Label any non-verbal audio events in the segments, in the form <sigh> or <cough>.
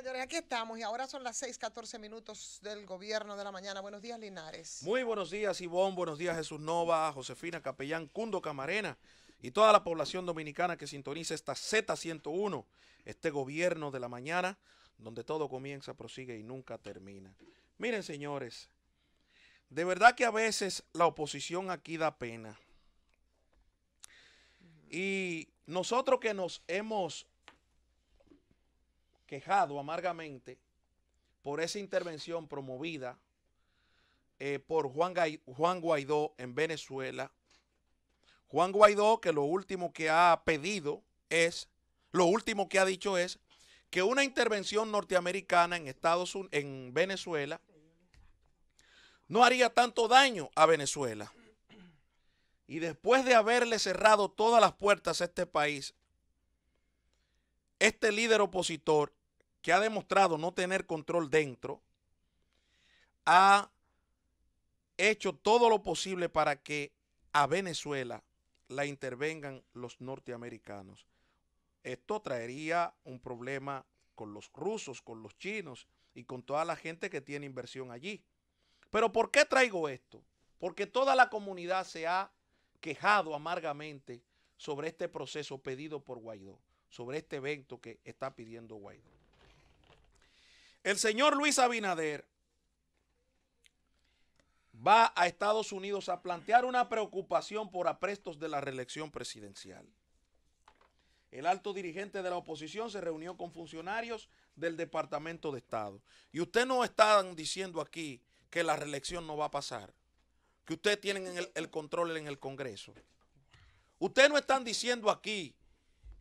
señores, aquí estamos y ahora son las 6:14 minutos del gobierno de la mañana. Buenos días, Linares. Muy buenos días, Ivonne. Buenos días, Jesús Nova, Josefina Capellán, Cundo Camarena y toda la población dominicana que sintoniza esta Z101, este gobierno de la mañana, donde todo comienza, prosigue y nunca termina. Miren, señores, de verdad que a veces la oposición aquí da pena. Y nosotros que nos hemos quejado amargamente por esa intervención promovida eh, por Juan, Juan Guaidó en Venezuela. Juan Guaidó que lo último que ha pedido es, lo último que ha dicho es que una intervención norteamericana en Estados Unidos, en Venezuela, no haría tanto daño a Venezuela. Y después de haberle cerrado todas las puertas a este país, este líder opositor que ha demostrado no tener control dentro, ha hecho todo lo posible para que a Venezuela la intervengan los norteamericanos. Esto traería un problema con los rusos, con los chinos y con toda la gente que tiene inversión allí. Pero ¿por qué traigo esto? Porque toda la comunidad se ha quejado amargamente sobre este proceso pedido por Guaidó, sobre este evento que está pidiendo Guaidó. El señor Luis Abinader va a Estados Unidos a plantear una preocupación por aprestos de la reelección presidencial. El alto dirigente de la oposición se reunió con funcionarios del Departamento de Estado. Y usted no está diciendo aquí que la reelección no va a pasar, que ustedes tienen el, el control en el Congreso. Ustedes no están diciendo aquí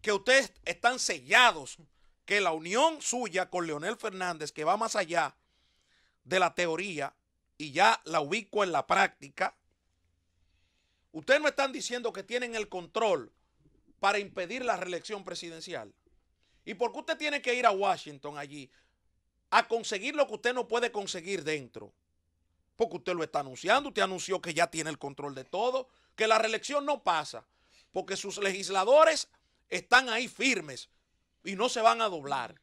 que ustedes están sellados que la unión suya con Leonel Fernández, que va más allá de la teoría y ya la ubico en la práctica, ustedes no están diciendo que tienen el control para impedir la reelección presidencial. ¿Y por qué usted tiene que ir a Washington allí a conseguir lo que usted no puede conseguir dentro? Porque usted lo está anunciando, usted anunció que ya tiene el control de todo, que la reelección no pasa, porque sus legisladores están ahí firmes y no se van a doblar.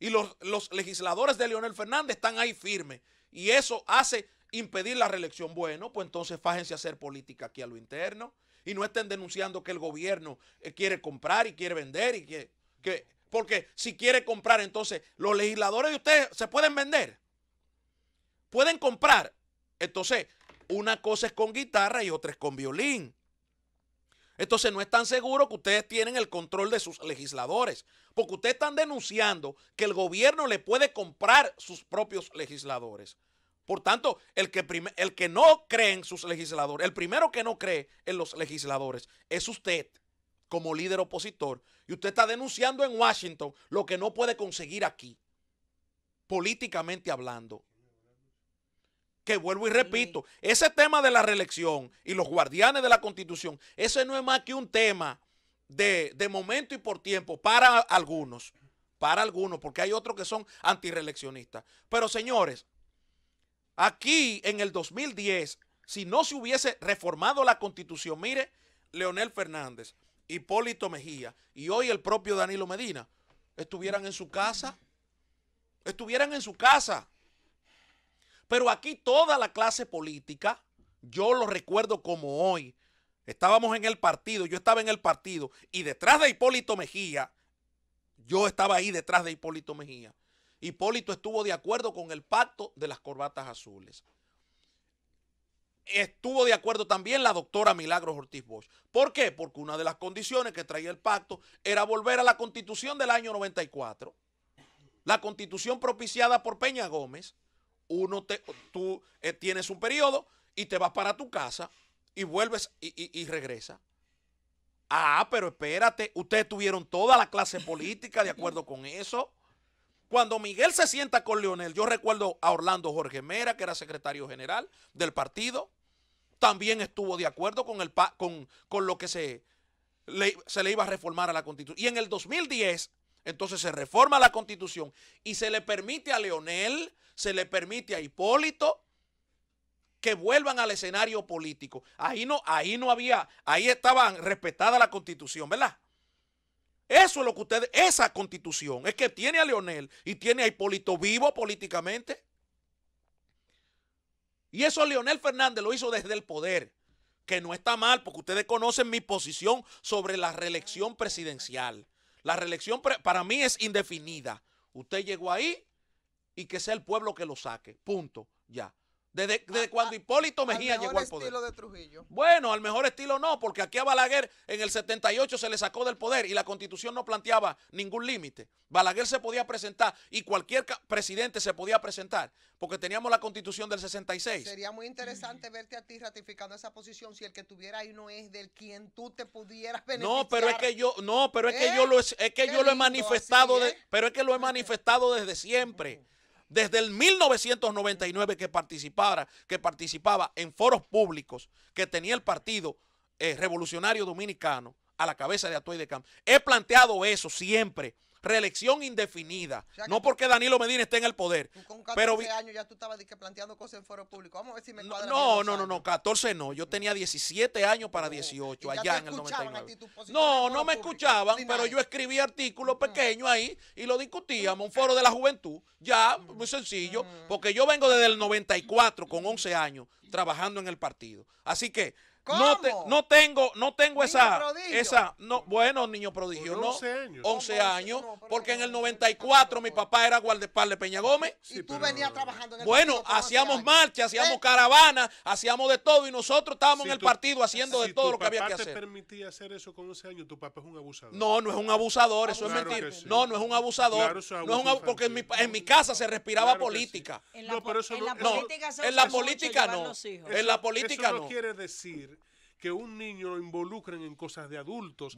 Y los, legisladores de Leonel Fernández están ahí firmes. Y eso hace impedir la reelección. Bueno, pues entonces fájense a hacer política aquí a lo interno. Y no estén denunciando que el gobierno eh, quiere comprar y quiere vender. y que, que Porque si quiere comprar, entonces los legisladores de ustedes se pueden vender. Pueden comprar. Entonces, una cosa es con guitarra y otra es con violín. Entonces no es tan seguro que ustedes tienen el control de sus legisladores, porque ustedes están denunciando que el gobierno le puede comprar sus propios legisladores. Por tanto, el que, el que no cree en sus legisladores, el primero que no cree en los legisladores es usted como líder opositor. Y usted está denunciando en Washington lo que no puede conseguir aquí, políticamente hablando que vuelvo y repito, ese tema de la reelección y los guardianes de la constitución, ese no es más que un tema de, momento y por tiempo para algunos, para algunos, porque hay otros que son antireeleccionistas. Pero señores, aquí en el 2010, si no se hubiese reformado la constitución, mire, Leonel Fernández, Hipólito Mejía y hoy el propio Danilo Medina, estuvieran en su casa, estuvieran en su casa pero aquí toda la clase política, yo lo recuerdo como hoy, estábamos en el partido, yo estaba en el partido y detrás de Hipólito Mejía, yo estaba ahí detrás de Hipólito Mejía. Hipólito estuvo de acuerdo con el pacto de las corbatas azules. Estuvo de acuerdo también la doctora Milagros Ortiz Bosch. ¿Por qué? Porque una de las condiciones que traía el pacto era volver a la constitución del año 94. La constitución propiciada por Peña Gómez uno te, tú eh, tienes un periodo y te vas para tu casa y vuelves y, y, regresas. Ah, pero espérate, ustedes tuvieron toda la clase política de acuerdo con eso. Cuando Miguel se sienta con Leonel, yo recuerdo a Orlando Jorge Mera, que era secretario general del partido, también estuvo de acuerdo con, el, con, con lo que se se le iba a reformar a la constitución. Y en el 2010, entonces se reforma la constitución y se le permite a Leonel, se le permite a Hipólito que vuelvan al escenario político. Ahí no, ahí no había, ahí estaban respetada la constitución, ¿verdad? Eso es lo que ustedes, esa constitución, es que tiene a Leonel y tiene a Hipólito vivo políticamente. Y eso Leonel Fernández lo hizo desde el poder, que no está mal, porque ustedes conocen mi posición sobre la reelección presidencial. La reelección para mí es indefinida. Usted llegó ahí y que sea el pueblo que lo saque. Punto. Ya. Desde, cuando Hipólito Mejía llegó al poder. estilo de Trujillo. Bueno, al mejor estilo no, porque aquí a Balaguer en el 78 se le sacó del poder y la constitución no planteaba ningún límite. Balaguer se podía presentar y cualquier presidente se podía presentar, porque teníamos la constitución del 66. Sería muy interesante verte a ti ratificando esa posición si el que tuviera ahí no es del quien tú te pudieras beneficiar. No, pero es que yo, no, pero es que yo lo, es que yo lo he manifestado, de, pero es que lo he manifestado desde siempre <laughs> desde el 1999 que que participaba en foros públicos que tenía el Partido eh, Revolucionario Dominicano a la cabeza de Atoy de Camp. He planteado eso siempre reelección indefinida. no porque Danilo Medina esté en el poder. con 14 pero, años ya tú estabas planteando cosas en foro público. Vamos a ver si me cuadra No, no, no, no, 14 no. Yo tenía 17 años para 18 allá en el 99. No, no me escuchaban, pero yo escribí artículos pequeños ahí y lo discutíamos. Un foro de la juventud. Ya, muy sencillo. Porque yo vengo desde el 94 con 11 años trabajando en el partido. Así que no, no tengo, no tengo esa, esa, no, bueno, niño prodigio, no, 11 años, 11 años porque en el 94 mi papá era guardaespaldas de Peña Gómez. y tú venías trabajando en el Bueno, hacíamos marcha, hacíamos ¿Eh? caravana, hacíamos de todo y nosotros estábamos en el partido haciendo de todo lo que había que hacer. Si te permitía hacer eso con 11 años, tu papá es un abusador. No, no es un abusador, eso es mentira. No, no es un abusador. no es un porque en mi, en mi, casa se respiraba política. En la, política en la política no. En la política no. Eso no quiere decir que un niño lo involucren en cosas de adultos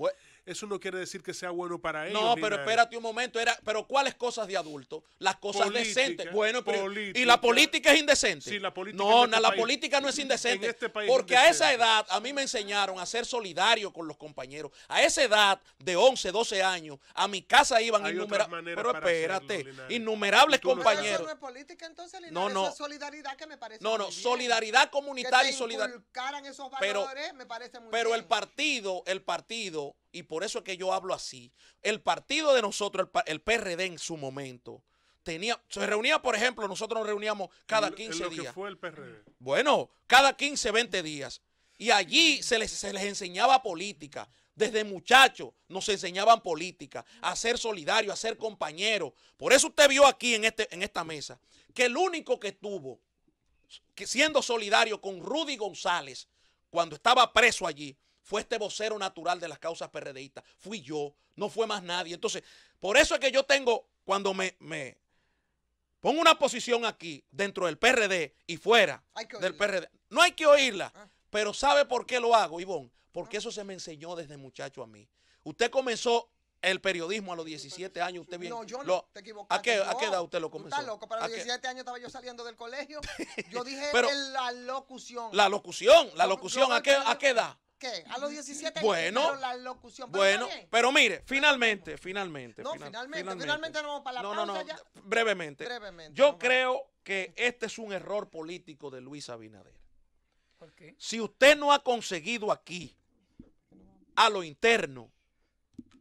eso no quiere decir que sea bueno para ellos. No, pero espérate un momento. Era, pero ¿cuáles cosas de adulto? Las cosas decentes. Bueno, pero, ¿y la política es indecente? Sí, la política no, este la política no es indecente. Este porque a esa edad a mí me enseñaron a ser solidario con los compañeros. A esa edad de 11, 12 años, a mi casa iban innumerables. Pero espérate, innumerables compañeros. eso no es política entonces, No, no. Solidaridad que me parece No, no, solidaridad comunitaria y solidaridad. esos valores pero, me parece muy Pero el partido, el partido y por eso es que yo hablo así. El partido de nosotros, el, PRD en su momento, tenía, se reunía, por ejemplo, nosotros nos reuníamos cada 15 días. Que fue el PRD. Bueno, cada 15, 20 días. Y allí se les, se les enseñaba política. Desde muchachos nos enseñaban política, a ser solidario, a ser compañero. Por eso usted vio aquí en, este, en esta mesa que el único que estuvo que siendo solidario con Rudy González cuando estaba preso allí fue este vocero natural de las causas PRDistas. Fui yo, no fue más nadie. Entonces, por eso es que yo tengo, cuando me, me pongo una posición aquí, dentro del PRD y fuera del PRD, no hay que oírla. Ah. Pero ¿sabe por qué lo hago, Ivonne? Porque ah. eso se me enseñó desde muchacho a mí. Usted comenzó el periodismo a los 17 años, usted bien. No, yo no, te equivocaste. ¿A qué, ¿A qué edad usted lo comenzó? Está loco, para los 17 años estaba yo saliendo del colegio. <laughs> Yo dije la locución. La locución, la locución, ¿a qué, ¿a qué edad? ¿Qué? A los 17 bueno, la locución. bueno, pero mire, finalmente, finalmente. No, finalmente, finalmente, no vamos para la no, pausa no, no, ya. Brevemente. brevemente yo creo que este es un error político de Luis Abinader. ¿Por qué? Si usted no ha conseguido aquí, a lo interno,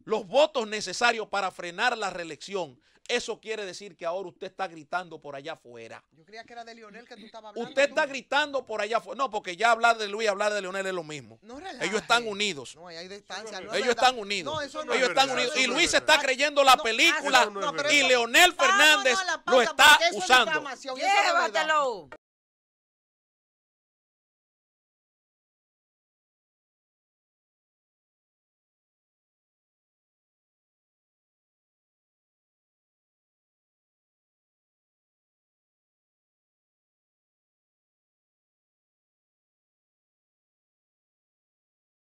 los votos necesarios para frenar la reelección eso quiere decir que ahora usted está gritando por allá afuera. Yo creía que era de Leonel que tú estabas hablando. Usted está gritando por allá afuera. No, porque ya hablar de Luis y hablar de Leonel es lo mismo. No Ellos están unidos. No, hay distancia. Ellos están unidos. Ellos están unidos. Y Luis está creyendo la película y Leonel Fernández lo está usando. Llévatelo.